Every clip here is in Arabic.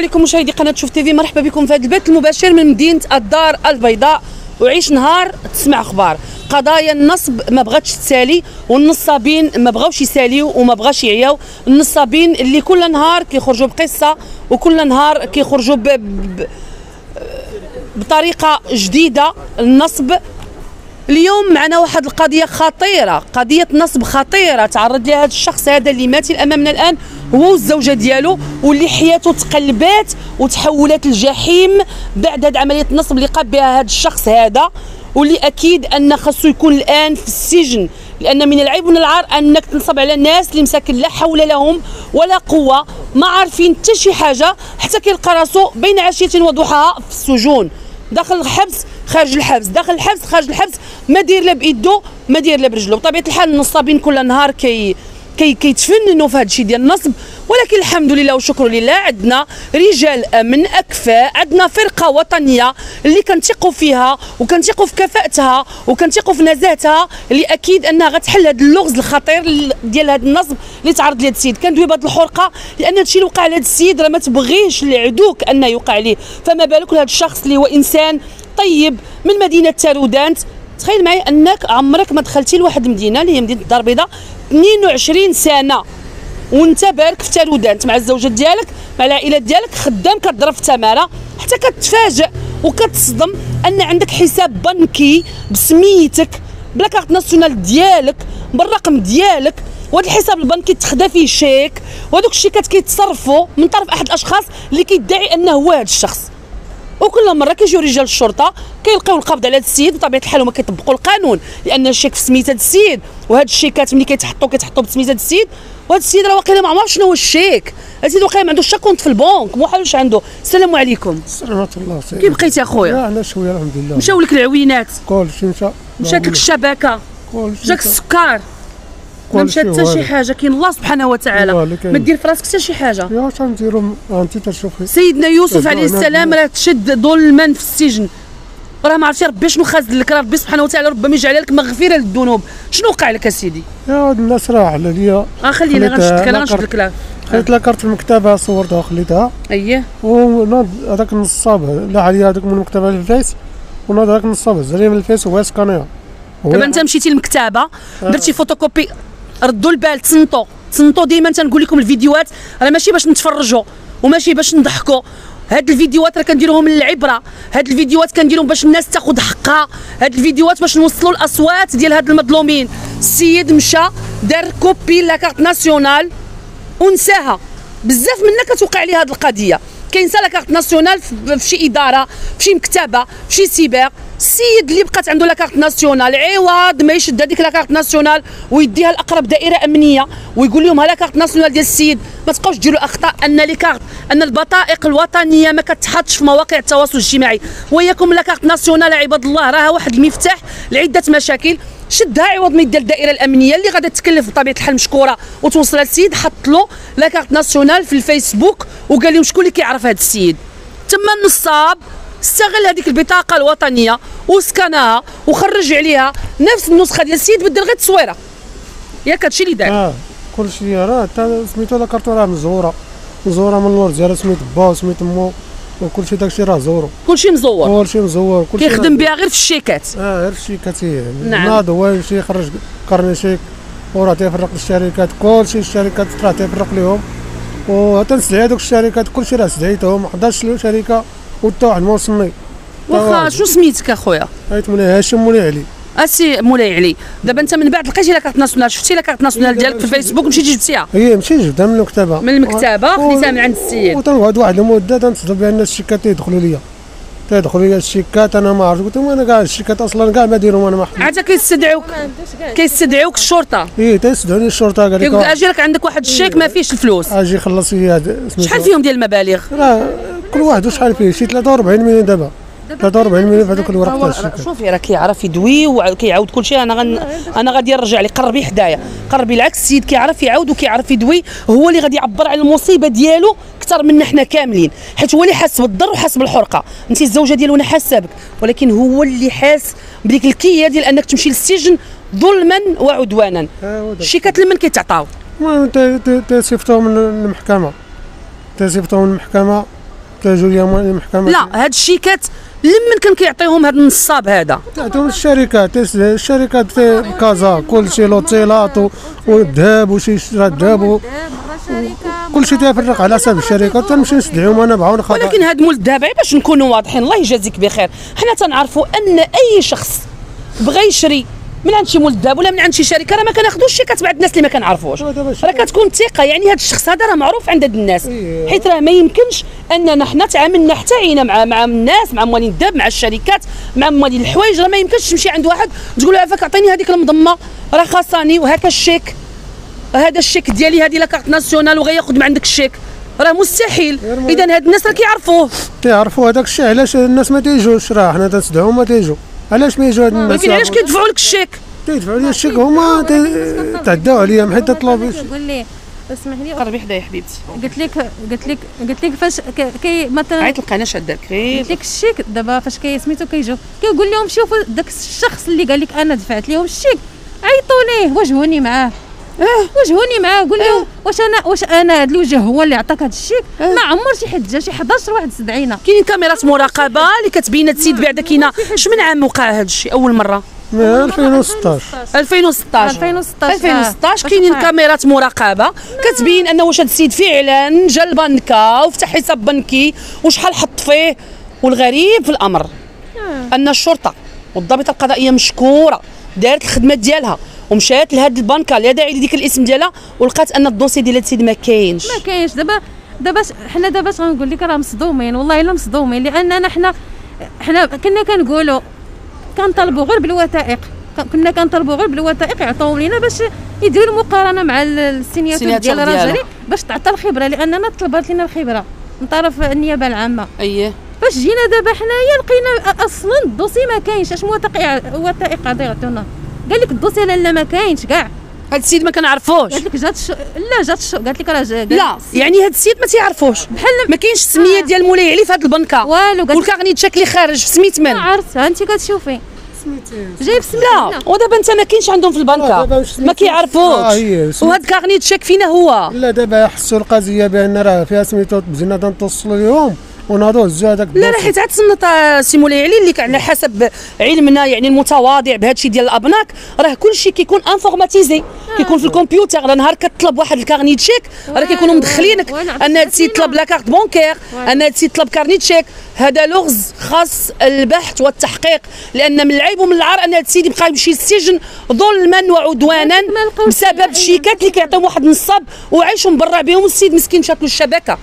عليكم مشاهدي قناة شوف تيفي مرحبا بكم في هذا البث المباشر من مدينة الدار البيضاء. وعيش نهار تسمع أخبار. قضايا النصب ما بغاتش تسالي والنصابين ما بغاوش يساليو وما بغاش يعياو. النصابين اللي كل نهار كيخرجوا بقصة وكل نهار كيخرجوا ب... ب... بطريقة جديدة. النصب اليوم معنا واحد القضية خطيرة قضية نصب خطيرة. تعرض لها هذا الشخص هذا اللي مات امامنا الآن هو والزوجة ديالو واللي حياته تقلبات وتحولت الجحيم بعد هذه عملية النصب اللي قام بها هذا الشخص هذا. واللي أكيد أن خاصو يكون الآن في السجن لأن من العيب ومن العار أنك تنصب على الناس اللي مساكن لا حول لهم ولا قوة ما عارفين حتى شي حاجة حتى كيلقى راسو بين عشية وضحاها في السجون. داخل الحبس خارج الحبس. داخل الحبس خارج الحبس. ما دير لا بإيدو ما دير لا برجلو. بطبيعة الحال النصابين كل نهار كي كي كيتفننوا في هذا الشيء ديال النصب. ولكن الحمد لله وشكر لله عندنا رجال امن أكفاء عندنا فرقة وطنية اللي كنثقوا فيها وكنثقوا في كفاءتها وكنثقوا في نزاهتها اللي أكيد أنها غتحل هذا اللغز الخطير ديال هذا النصب اللي تعرض لهذا السيد. كندوي بهذه الحرقة لأن هذا الشيء اللي وقع لهذا السيد راه ما تبغيش لعدوك انه يوقع ليه. فما بالك لهذا الشخص اللي هو إنسان طيب من مدينة تارودانت. تخيل معي أنك عمرك ما دخلتي لواحد المدينة اللي هي مدينة الدار البيضاء 22 سنة. وانت بارك في تارودانت مع الزوجة ديالك مع العائلة ديالك خدام كتضرب في تمارة حتى كتفاجئ وكتصدم أن عندك حساب بنكي بسميتك بلا كارت ناسيونال ديالك بالرقم ديالك. وهذا الحساب البنكي تخدا فيه شيك وهذوك الشيكات كيتصرفوا من طرف أحد الأشخاص اللي كيدعي أنه هو هذا الشخص. وكل مره كيجيو رجال الشرطة كيلقاو القبض على هذا السيد بطبيعه الحال هما كيطبقوا القانون لأن الشيك في سميت هذا السيد وهاد الشيكات ملي كيتحطوا كيتحطوا بسميت هذا السيد وهذا السيد راه واقيلا ما عمر شنو هو الشيك. هذا السيد واقيلا ما عندوش حتى compte في البنك ما واش عنده. السلام عليكم. سلامة الله سيدي كيف بقيتي اخويا لا أنا شوية الحمد لله. مشاو لك العوينات. كلشي مشى مشات لك الشبكة. كلشي جاك السكر. ما مشات حتى شي حاجة كاين الله سبحانه وتعالى. ما دير في راسك حتى شي حاجة. يا واش غنديروا أنت تشوفي. سيدنا يوسف عليه. السلام راه تشد ظلما في السجن. راه ما عرفتي ربي شنو خازن لك راه ربي سبحانه وتعالى ربما يجعل لك مغفرة للذنوب. شنو وقع لك أسيدي؟ يا هاد الناس راه على ليا. آه خليني خليت غنشد لك أنا لا غنشد كرت. لك لا. خليت لا كارت المكتبه صورتها وخليتها أييه. وناض هذاك النصاب لا عليا هذاك من المكتبه الفيس وناض هذاك النصاب هز لي من الفيس وهو سكانيها هو دابا أنت مشيتي للمكتبه درتي فوتوكوبي ردوا البال تصنتوا تصنتوا ديما تنقول لكم الفيديوهات راه ماشي باش نتفرجوا وماشي باش نضحكوا. هاد الفيديوهات راه كنديروهم للعبرة. هاد الفيديوهات كنديرهم باش الناس تاخذ حقها. هاد الفيديوهات باش نوصلوا الأصوات ديال هاد المظلومين. السيد مشى دار copie la carte nationale ونساها. بزاف منا كتوقع عليه هذه القضية. كينسى la carte nationale في شي إدارة في شي مكتبة في شي سيبر. السيد اللي بقات عنده la carte nationale عوض ما يشد هذيك la carte nationale ويديها لأقرب دائرة أمنية ويقول لهم ها la carte nationale ديال السيد. ما تبقاوش ديروا أخطاء أن les cartes أن البطائق الوطنية ما كتحطش في مواقع التواصل الاجتماعي. وياكم la carte nationale عباد الله راها واحد المفتاح لعدة مشاكل. شدها عوض ما يدير الدائرة الأمنية اللي غادا تكلف بطبيعة الحال مشكورة. وتوصلها للسيد حط له la carte nationale في الفيسبوك وقال لهم شكون اللي كيعرف هذا السيد. تما النصاب استغل هذيك البطاقة الوطنية وسكنها وخرج عليها نفس النسخة ديال السيد بدل غير التصويره ياك هادشي اللي دار. آه كلشي راه تا سميتو la carte راه مزورة. مزورة من اللور ديالها سميت با وسميت مو وكلشي داكشي راه زورو. كلشي مزور. كلشي مزور كلشي كيخدم بها غير في الشيكات. آه غير الشيكات نعم. ناض هو يمشي يخرج carnet chèque وراه تيفرق للشركات كلشي الشركات راه تيفرق لهم وتنسدعي هذوك الشركات كلشي راه سدعيتهم 11 شركة وتا واحد موصلني واخا شنو سميتك أخويا؟ عيط مولاي هاشم مولاي علي. أسي مولاي علي. دابا أنت من بعد لقيتي la carte nationale شفتي la carte nationale ديالك في الفيسبوك؟ مشيتي جبتيها؟ هي مشي جبدها من المكتبه من المكتبه خديتها من عند السيد. وتنقعد واحد المدة تنتصل بأن الشيكات تيدخلوا ليا. تيدخلوا ليا الشيكات أنا ما عرفت قلت لهم أنا كاع الشيكات أصلا كاع ما ديرهم أنا ما عاد كيستدعوك؟ كيستدعوك الشرطة. هي تيسدعوني الشرطة قال لك أجي لك عندك واحد الشيك ما فيهش الفلوس. أجي خلص لي. شحال فيهم ديال المبالغ؟ راه كل واحد وشحال فيه؟ شي 43 مليون دابا. 43 مليون في هذوك الورق تاع الشيكات شوفي راه كيعرف يدوي وكيعاود كل شيء. أنا غن... أنا غادي نرجع لك قربي حدايا قربي العكس السيد كيعرف يعاود وكيعرف يدوي. هو اللي غادي يعبر على المصيبة ديالو أكثر منا حنا كاملين. حيت هو اللي حاس بالضر وحاس بالحرقة. انت الزوجة ديالو أنا حاسه بك. ولكن هو اللي حاس بديك الكية ديال انك تمشي للسجن ظلما وعدوانا. الشيكات لمن كيتعطاو؟ تيصيفطوهم للمحكمه تيصيفطوهم للمحكمه تاجوا اليوم المحكمة. لا هاد الشيكات لمن كان كيعطيهم هاد النصاب هذا؟ تعطيهم الشركات الشركات في كازا كل شيء لوتيلات والذهب وشي شرا الذهب كل شيء تيفرق على حسب الشركات تنمشي نسدعيهم أنا بعون خطا ولكن هاد مول الذهب باش نكونوا واضحين. الله يجازيك بخير. حنا تنعرفوا أن أي شخص بغى يشري من عند شي مول الذهب ولا من عند شي شركة راه ما كناخذوش شيكات بعد الناس اللي ما كنعرفوش. راه كتكون ثقة يعني هذا الشخص هذا راه معروف عند هاد الناس. إيه. حيت راه ما يمكنش أننا حنا تعاملنا حتى عينا مع مع الناس مع موالين الذهب مع الشركات مع موالين الحوايج. راه ما يمكنش تمشي عند واحد تقول له عافاك عطيني هذيك المضمة راه خاصاني وهكا الشيك. هذا الشيك ديالي هذه لاكارت ناسيونال وغياخذ من عندك الشيك. راه مستحيل. إذا هاد الناس راه كيعرفوه. تيعرفوا هذاك الشيء علاش الناس ما تيجوش؟ راه حنا تنسدعوهم ما تيجوا. علاش ما يجوا هاد الناس؟ ولكن علاش كيدفعوا لك الشيك. كيدفعوا لي الشيك هما تي- تعداو عليا حيت تطلب. قول لي اسمح لي. قربي حدايا حبيبتي. قلت لك قلت لك قلت لك فاش كي مثلا عيط شاده الكريم قلت لك الشيك دابا فاش كي سميتو كيجيو. كيقول لهم شوفوا داك الشخص اللي قال لك أنا دفعت لهم الشيك. عيطوا ليه واجهوني معاه. واجهوني معاه؟ قول لهم واش أنا واش أنا هذا الوجه هو اللي عطاك هذا الشيك ما عمر شي حد جا شي 11 واحد استدعينا كاين كاميرات مراقبة اللي كتبين هاد السيد بعدا كاينة شمن عام وقع هاد الشيء؟ أول مرة. من 2016 2016 2016 2016 آه. كاينين كاميرات مراقبة. كتبين أنه واش هاد السيد فعلا جا البنكه وفتح حساب بنكي وشحال حط فيه. والغريب في الأمر أن الشرطة والضابطة القضائية مشكورة دارت الخدمة ديالها. ومشات لهاد البنكة اللي داعي لديك الاسم ديالها ولقات أن الدوسي ديال هاد السيد ما كاينش. ما كاينش. دابا دابا حنا دابا غنقول لك؟ راه مصدومين. والله إلا مصدومين. لاننا حنا حنا كنا كنقولوا كنطالبوا غير بالوثائق. كنا كنطالبوا غير بالوثائق يعطيو لينا باش يديروا المقارنة مع ال- signature ديال. الراجلي باش تعطى الخبرة لاننا طلبات لنا الخبرة من طرف النيابة العامة. اييه فاش جينا دابا حنايا لقينا أصلا الدوسي ما كاينش. أش وثائق وثائق غادي يعطونا؟ قال لك ال dossier لا لا ما كاينش كاع. هاد السيد ما كنعرفوش. قالت لك جات الش... لا جات الش... قالت لك راه لا. يعني هاد السيد ما تيعرفوش. بحال ما كاينش السميه ديال مولاي علي في هاد البنكة. والو قالت لك والكارني تشكلي خارج سميت من. ما عرفت انت كتشوفي. جايب سميت لا. ودابا انت ما كاينش عندهم في البنكة. ما؟ آه، كيعرفوش. هي سميت- وهاد كارني تشيك فينا هو. لا دابا حسوا القضية بأن راه فيها سميتو بزينا تنتوصلوا لهم وناضوا هزوا هذاك لا لا. حيت عاد تصنت سي مولاي علي اللي على حسب علمنا يعني المتواضع بهذا الشيء ديال الأبناك راه كلشي كيكون انفورماتيزي. كيكون في الكمبيوتر راه نهار كتطلب واحد الكارني تشيك راه كيكونوا مدخلينك. ان هذا السيد طلب la carte bancaire ان هذا السيد طلب carnet chèque. هذا لغز خاص البحث والتحقيق لأن من العيب ومن العار أن هذا السيد يبقى يمشي للسجن ظلما وعدوانا بسبب الشيكات اللي كيعطيهم واحد النصاب وعايش مبرع بهم والسيد مسكين شات له الشبكة.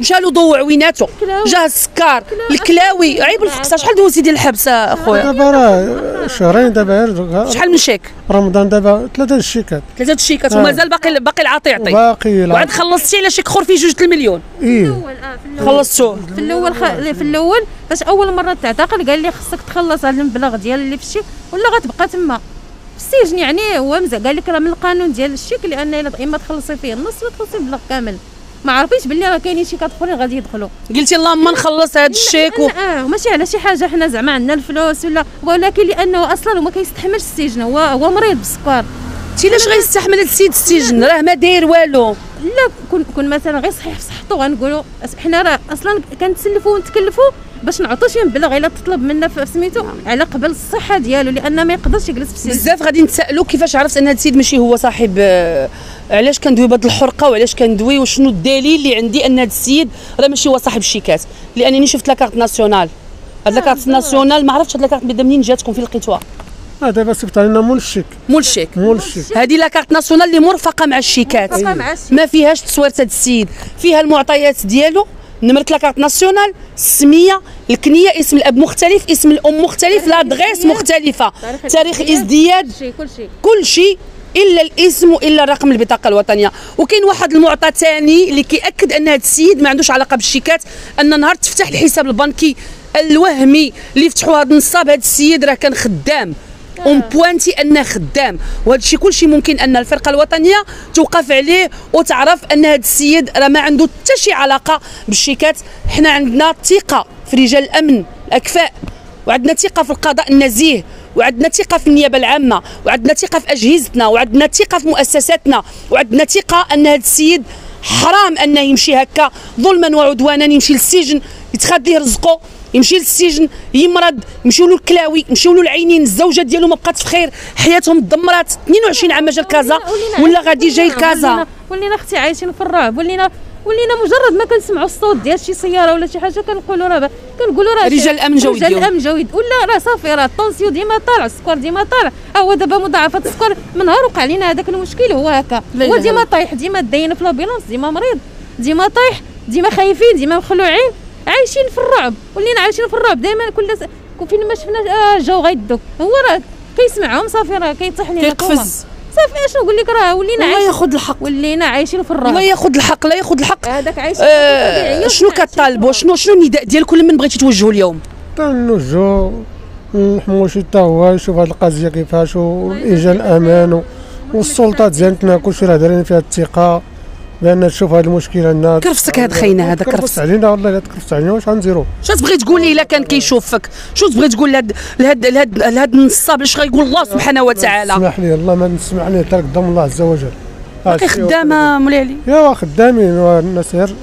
مشى له ضو عويناته كلاوي. جاه السكر الكلاوي. عيب الفقصه شحال دوزتي ديال الحبس اخويا دابا راه شهرين دابا غير شحال من شيك؟ رمضان دابا ثلاثة الشيكات ثلاثة الشيكات آه. ومازال باقي باقي العاطي يعطي باقي وعاد خلصتي على شيك اخر فيه جوج المليون إيه. الأول آه في الأول. خلصتوه في الأول خ... في الأول فاش أول مرة تعتقل قال لي خصك تخلص هذا المبلغ ديال اللي في الشيك ولا غتبقى تما. في السجن يعني هو مزال قال لك راه من القانون ديال الشيك لأن إلا اما تخلصي فيه النص ولا تخلصي المبلغ كامل. ما عرفيش باللي راه كاينين شيكات اخرين غادي يدخلوا. قلتي اللهم نخلص هذا الشيك و... آه ماشي على شي حاجة حنا زعما عندنا الفلوس ولا ولكن لأنه أصلا ما كيستحملش السجن هو هو مريض بالسكر. انت علاش غيستحمل هذا السيد السجن؟ راه ما داير والو. لا كون كون مثلا غير صحيح في صحته غنقولوا حنا راه أصلا كنتسلفوا ونتكلفوا باش نعطوا شي مبلغ إلا تطلب منا سميتو على قبل الصحة ديالو لأن ما يقدرش يجلس في السجن بزاف غادي نتسالوا كيفاش عرفت أن هذا السيد ماشي هو صاحب آه، علاش كندوي بهاد الحرقة وعلاش كندوي وشنو الدليل اللي عندي أن هذا السيد راه ماشي هو صاحب الشيكات؟ لأنني شفت la carte nationale هاد la carte nationale ما عرفتش هاد la carte منين جاتكم فين لقيتوها آه دابا صيفط علينا مول الشيك مول الشيك مول الشيك هذه la carte nationale اللي مرفقة مع الشيكات. مرفقة مع الشيك. ما فيهاش تصوير هذا السيد. فيها المعطيات ديالو نمرة la carte nationale السميه الكنية اسم الأب مختلف اسم الأم مختلف l'adresse مختلفة. تاريخ ازدياد شي كل شيء. كل شيء إلا الاسم وإلا رقم البطاقه الوطنية. وكاين واحد المعطى ثاني اللي كيأكد أن هذا السيد ما عندوش علاقة بالشيكات أن نهار تفتح الحساب البنكي الوهمي اللي فتحوا هذا النصاب هذا السيد راه كان خدام. و مبوانتي أنه خدام. وهذا الشيء كلشي ممكن أن الفرقة الوطنية توقف عليه وتعرف أن هذا السيد راه ما عنده حتى شي علاقة بالشيكات. حنا عندنا ثقة في رجال الأمن الأكفاء وعندنا ثقة في القضاء النزيه وعندنا ثقة في النيابة العامة وعندنا ثقة في أجهزتنا وعندنا ثقة في مؤسساتنا وعندنا ثقة أن هذا السيد حرام أنه يمشي هكا ظلما وعدوانا يمشي للسجن يتخاد ليه رزقه. يمشي للسجن يمرض يمشيو له الكلاوي يمشيو له العينين الزوجة ديالو ما بقات في خير حياتهم دمرات. 22 عام جا لكازا ولا غادي جاي لكازا. ولينا- أختي عايشين في الرعب ولينا ولينا مجرد ما كنسمعوا الصوت ديال شي سيارة ولا شي حاجة كنقولوا راه كنقولوا راه رجال الأمن جاو رجال. الامن جاو ولا راه صافي راه la tension ديما طالع السكر ديما طالع. هو دابا مضاعفات السكر من نهار وقع لينا هذاك المشكل هو هكا. هو ديما طايح ديما دايين في l'ambulance ديما مريض ديما طايح ديما خايفين ديما مخلوعين. عايشين في الرعب ولينا عايشين في الرعب. دائما كل س... فين ما شفنا آه جاو غيدوك هو راه كيسمعهم صافي راه كيطيح لينا. كيقفز. صافي أشنو نقول لك؟ راه ولينا الله عايشين ياخذ الحق. ولينا عايشين في الله الرعب ياخذ الحق لا ياخذ الحق. هذاك عايشين آه شنو كطالبوا شنو شنو النداء ديالكم لمن بغيتي توجهوا اليوم؟ تنوجهو الحموشي حتى هو يشوف هاد القضية كيفاش والاجال الأمان والسلطات ديالنا كلشي راه دايرين فيها الثقة. بان تشوف هاد المشكل عندنا كرفسك هاد خينا هذا كرفس علينا والله الا تكرفس علينا واش غنديرو شنو تبغي تقول لي إلا كان كيشوفك؟ شنو تبغي تقول لهاد لهاد لهاد لهاد النصاب اش غيقول الله سبحانه وتعالى؟ اسمح لي الله ما نسمعني حتى قدام الله عز وجل. باقي خدامه مولاي علي. يا خدامين والناس غير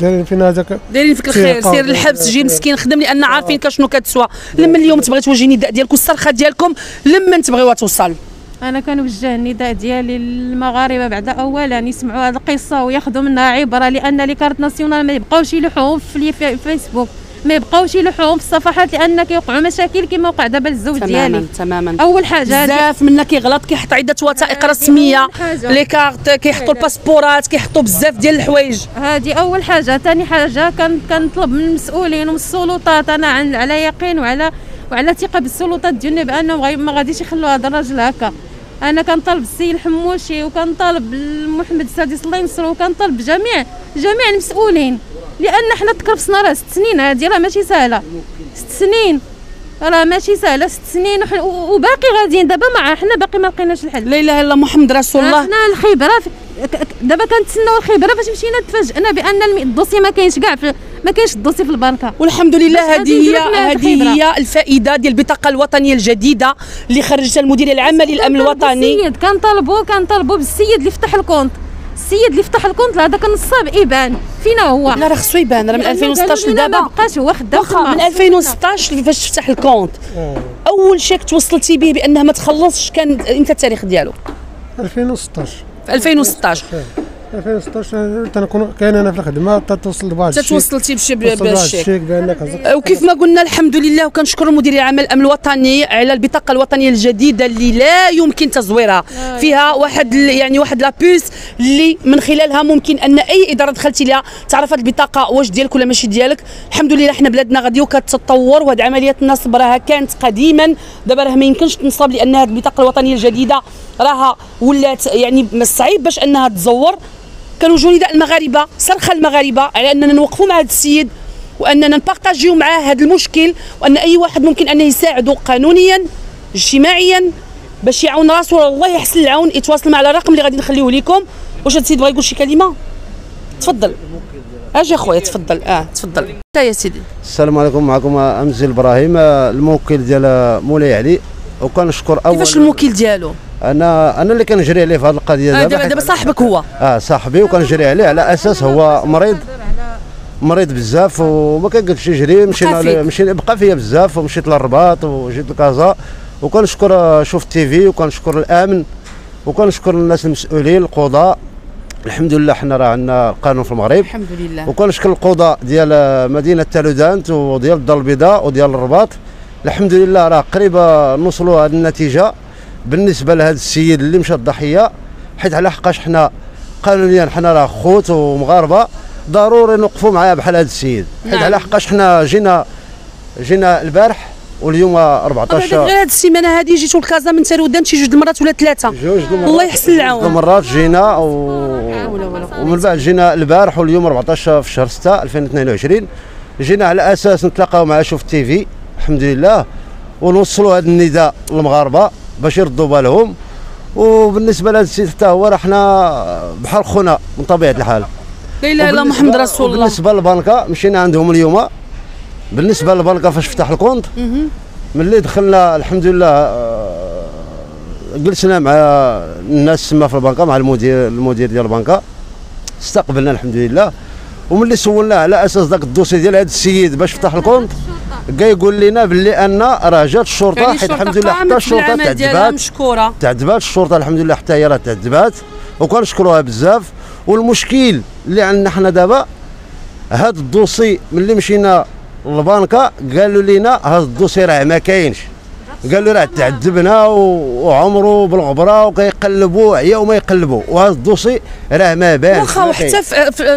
دايرين فينا هذاك دايرين فيك الخير. سير للحبس جي مسكين خدم لأن عارفين شنو كتسوى. لما اليوم تبغي توجهي النداء ديالكم الصرخه ديالكم لمن تبغيوها توصل. أنا كنوجه النداء ديالي للمغاربة بعد اولا يسمعوا هذه القصة ويأخذوا منها عبرة لأن لي كارت ناسيونال ما يبقاوش يلوحوهم في لي- في فيسبوك ما يبقاوش يلوحوهم في الصفحات لأن كيوقعوا مشاكل كما وقع دابا تماما ديالي. تماما. أول حاجة بزاف منا كيغلط كيحط عدة وثائق رسمية. لي كارت كيحطوا الباسبورات كيحطوا بزاف ديال الحوايج. هذه أول حاجة. ثاني حاجة كنطلب من المسؤولين والسلطات أنا عن على يقين وعلى وعلى ثقة بالسلطات ديالنا بانهم ما غاديش يخلوا هذا الراجل هكا. أنا كنطالب السي الحموشي وكنطالب محمد السادس الله ينصرو وكنطالب جميع جميع المسؤولين. لأن حنا تكرفسنا راه ست سنين هذه راه ماشي سهلة. ست سنين. راه ماشي سهلة. ست سنين وباقي غاديين. دابا مع حنا باقي ما لقيناش الحل. لا إله إلا محمد رسول الله. حنا الخبرة دابا كنتسناو الخبرة فاش مشينا تفاجئنا بأن الدوسي ما كاينش كاع في ما كاينش ال dossier في البنكه والحمد لله هذه هي هذه. هي الفائدة ديال البطاقة الوطنية الجديدة اللي خرجتها المدير العام للأمن الوطني. السيد كنطالبوا كنطالبوا بالسيد اللي فتح ال compte. السيد اللي فتح ال compte هذاك النصاب ابان فينا هو. لا راه خصو يبان. راه من لأن 2016 قالوا لنا ما لدابا. بقاش هو خدام واخا. من 2016 فاش فتح ال compte. أول شيك توصلتي به بانه ما تخلصش كان إمتى التاريخ ديالو. 2016 في 2016 2016 تنكون كاين أنا في الخدمه تتوصل لبعض بشي بالشيك الشيك. بانك هزك وكيف ما قلنا الحمد لله وكنشكر مدير العام الامن الوطني على البطاقة الوطنية الجديدة اللي لا يمكن تزويرها فيها واحد يعني واحد لابوس اللي من خلالها ممكن أن أي إدارة دخلتي لها تعرف هذه البطاقة واش ديالك ولا ماشي ديالك. الحمد لله حنا بلادنا غادي وكتطور وهاد عمليه النصب راها كانت قديما. دابا راه ما يمكنش تنصب لأن هذه البطاقة الوطنية الجديدة راها ولات يعني من الصعيب باش أنها تزور. كنوجهوا نداء المغاربة صرخة المغاربة على أننا نوقفوا مع هذا السيد وأننا نبارطاجيو معاه هذا المشكل وأن أي واحد ممكن أنه يساعده قانونيا اجتماعيا باش يعاون راسو الله يحسن العون يتواصل مع الرقم اللي غادي نخليه لكم واش هذا السيد بغى يقول شي كلمة؟ تفضل. أجي اخويا تفضل. آه تفضل. انت يا سيدي. السلام عليكم. معكم امزل إبراهيم الموكل ديال مولاي علي. وكنشكر اول كيفاش الموكل ديالو؟ أنا أنا اللي كنجري عليه في هذه القضية. آه دابا دابا صاحبك هو. آه صاحبي وكنجري عليه على أساس هو مريض. مريض بزاف وما كنقدرش يجري مشينا مشينا بقى فيا بزاف ومشيت للرباط وجيت لكازا. وكنشكر آه، شوف تي في وكنشكر الأمن وكنشكر الناس المسؤولين القضاء. الحمد لله حنا راه عندنا القانون في المغرب. الحمد لله. وكنشكر القضاء ديال مدينة تالودانت وديال الدار البيضاء وديال الرباط. الحمد لله راه قريبة نوصلوا هذه النتيجة. بالنسبة لهذا السيد اللي مشى الضحية حيت على حقاش حنا قانونيا حنا راه خوت ومغاربة ضروري نوقفوا معاه بحال هذا السيد. حيت نعم. على حقاش حنا جينا جينا البارح واليوم طب هذاك 14 غير هاد السيمانة هذه جيتو لكازا من تارودان شي جوج المرات ولا ثلاثة. جوج د الله يحسن العون. جوج د مرات جينا و... ومن بعد جينا البارح واليوم 14 في شهر 6 2022 جينا على أساس نتلاقاو مع شوف تي في الحمد لله ونوصلوا هذا النداء للمغاربة. باش يردوا بالهم. وبالنسبة لهذا السيد حتى هو راه حنا بحال خونا من طبيعة الحال. لا إله إلا محمد رسول الله. وبالنسبة للبنكة مشينا عندهم اليوم. بالنسبة للبنكة فاش فتح الكونت ملي دخلنا الحمد لله آه، جلسنا مع الناس تما في البنكة مع المدير المدير ديال البنكة. استقبلنا الحمد لله وملي سولناه على أساس ذاك الدوسي ديال هذا السيد باش فتح الكونت كاع يقول لنا باللي أن راه جات الشرطة يعني حيت الحمد لله حتى الشرطة تعذبات مشكورة. تعذبات الشرطة الحمد لله حتى هي راه تعذبات وكنشكروها بزاف. والمشكل اللي عندنا حنا دابا هاد الدوسي ملي مشينا للبنكة قالوا لنا هاد الدوسي راه ما كاينش. قالوا راه تعذبنا وعمره بالغبره وكيقلبوا عيا وما يقلبوا. وهذا الدوسي راه ما بانش واخا ما وحتى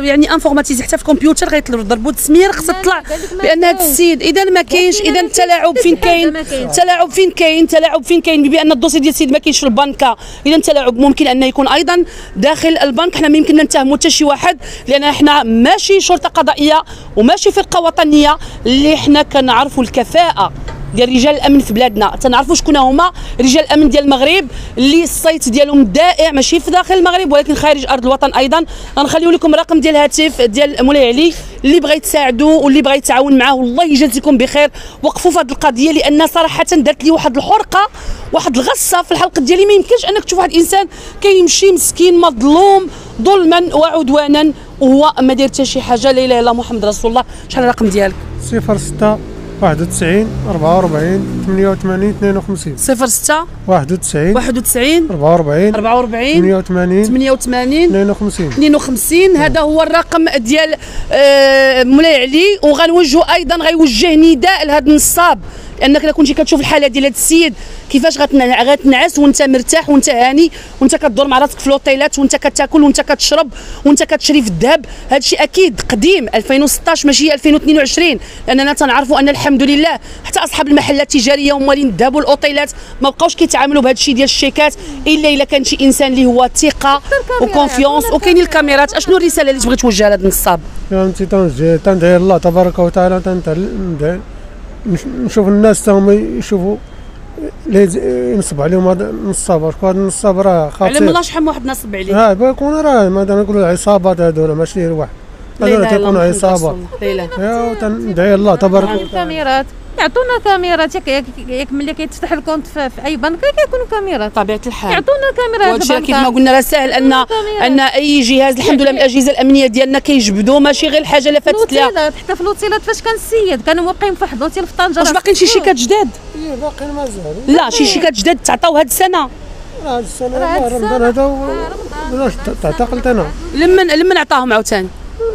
يعني informatisé حتى في كمبيوتر غيضربوا التسمير خصها لا، تطلع قال بان هذا. السيد إذا ما كاينش إذا التلاعب فين كاين. التلاعب فين كاين؟ التلاعب فين كاين؟ بان ال dossier ديال السيد ما كاينش في البنكه إذا التلاعب ممكن أن يكون أيضا داخل البنك. حنا ما يمكننا نتهموا حتى شي واحد لأن حنا ماشي شرطة قضائية وماشي فرقة وطنية. اللي حنا كنعرفوا الكفاءة. ديال رجال الأمن في بلادنا. تنعرفوا شكون هما؟ رجال الأمن ديال المغرب اللي الصيت ديالهم دائع ماشي في داخل المغرب ولكن خارج أرض الوطن أيضا. غنخليو لكم رقم ديال الهاتف ديال مولاي علي اللي بغى يتساعدوا واللي بغى يتعاون معاه. والله يجازيكم بخير. وقفوا في هذه القضية لأن صراحة دارت لي واحد الحرقة واحد الغصة في الحلقة ديالي. ما يمكنش أنك تشوف واحد الانسان كيمشي مسكين مظلوم ظلما وعدوانا وهو ما دار حتى شي حاجة. لا إله إلا محمد رسول الله. شحال الرقم ديالك؟ 06 91 44 88 52 06 91 91 44 44 88 88 52 52 هذا هو الرقم ديال آه، مولاي علي. وغنوجهوا أيضا غيوجه نداء لهذا النصاب. لأنك إلا كنتي كتشوف الحالة ديال هذا السيد كيفاش غتنع- غتنعس وانت مرتاح وانت هاني وانت كدور مع راسك في لوطيلات وانت كتاكل وانت كتشرب وانت كتشري في الذهب هذا الشيء أكيد قديم 2016 ماشي 2022 لأننا تنعرفوا أن الحمد لله حتى أصحاب المحلات التجارية وموالين الذهب والأوتيلات ما بقاوش كيتعاملوا بهذا الشيء ديال الشيكات إلا إلا كان شي إنسان اللي هو ثقة وكونفيونس وكاينين الكاميرات. أشنو الرسالة اللي تبغي توجهها لهذا النصاب؟ فهمتي تنجي تندعي الله تبارك وتعالى تندعي نشوف الناس تا هما يشوفوا ينصب عليهم هذا النصاب شكون هذا النصاب راه علم خطير الله شحال من واحد نصب عليه. ها بيكون راه مادام نقولوا عصابات هذول ماشي واحد لا هذول اله الا تيكونوا الله محمد عصابة. الله. لا. يا تندعي الله تبارك كاين وتعالى كاميرات يعطونا كاميرات ياك ملي كيتفتح الكونت في, في أي بنك كيكونوا كاميرات. طبيعة الحال. يعطونا كاميرات وهادشي. كيف ما قلنا راه ساهل ان. أن أي جهاز الحمد لله من الأجهزة الأمنية ديالنا كيجبدوا ماشي غير الحاجة اللي فاتت لها الوتيلات حتى في الوتيلات فاش كان السيد كانوا موقعين في واحد الوتيل في طنجه واش باقيين شي شيكات جداد؟ إيه، باقي مازال لا شي شيكات جداد تعطاو هاد السنة. هذا السنة هاد رمضان هذا بلاش تعتقلت أنا. لمن لمن عطاهم عاوتاني؟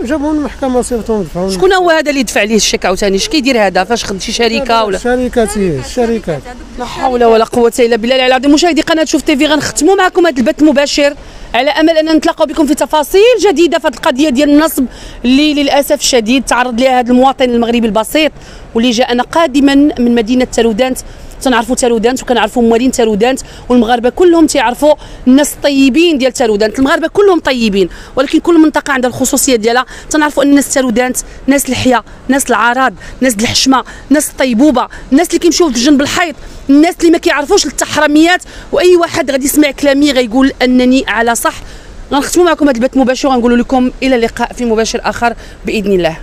جابوا المحكمة صيفطهم دفعوا. شكون هو هذا اللي يدفع ليه الشيك عاوتاني؟ اش كيدير هذا؟ فاش خد شي شركة ولا؟ الشركات هي الشركات لا حول ولا قوة إلا بالله. العظيم مشاهدي قناة شوف تيفي غنختموا معكم هذا البث المباشر على أمل أن نتلاقاو بكم في تفاصيل جديدة في هذه القضية ديال النصب اللي للأسف الشديد تعرض لها هذا المواطن المغربي البسيط واللي جاءنا قادما من مدينة تارودانت تنعرفوا تارودانت وكنعرفوا موالين تارودانت والمغاربة كلهم تيعرفوا الناس الطيبين ديال تارودانت المغاربة كلهم طيبين ولكن كل منطقة عندها الخصوصية ديالها. تنعرفوا ان الناس تارودانت ناس الحياة ناس العراض ناس الحشمة ناس الطيبوبة الناس اللي كيمشيو في جنب الحيط الناس اللي ما كيعرفوش التحرميات. وأي واحد غادي يسمع كلامي غيقول أنني على صح. غنختموا معكم هذا البث المباشر وغنقول لكم إلى اللقاء في مباشر آخر بإذن الله.